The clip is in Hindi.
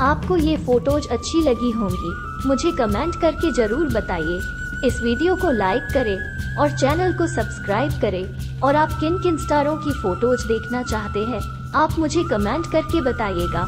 आपको ये फ़ोटोज़ अच्छी लगी होंगी, मुझे कमेंट करके ज़रूर बताइए। इस वीडियो को लाइक करें और चैनल को सब्सक्राइब करें। और आप किन किन स्टारों की फ़ोटोज़ देखना चाहते हैं, आप मुझे कमेंट करके बताइएगा।